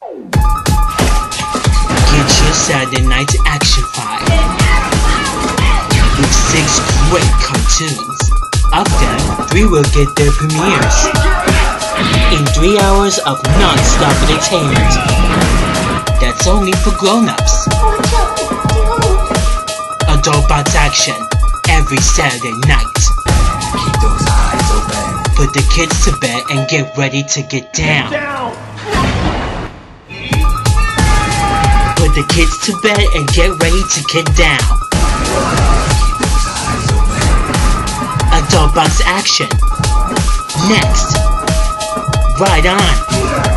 Get your Saturday night action five with six great cartoons. Of them, three will get their premieres in three hours of non-stop entertainment. That's only for grown-ups. Adult Box action every Saturday night. Keep those eyes open. Put the kids to bed and get ready to get down. Put the kids to bed and get ready to get down. Adult Box action. Next. Right on.